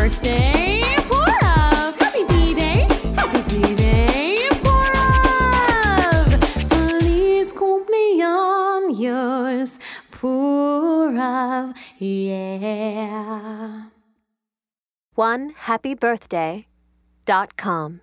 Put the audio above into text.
birthday, Porav! Happy B-Day! Happy B-Day, Porav! Feliz cumpleaños, Porav, yeah! One happy birthday dot com.